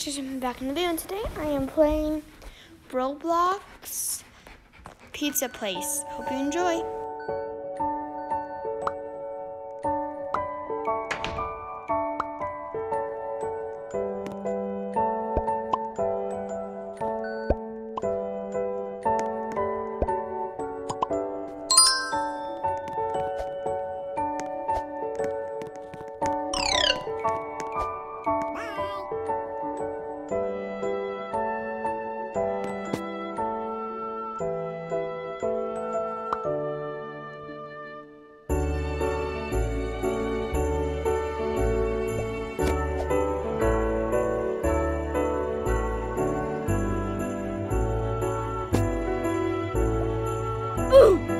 For jumping back in the video. And today I am playing Roblox Pizza Place. Hope you enjoy. Ooh.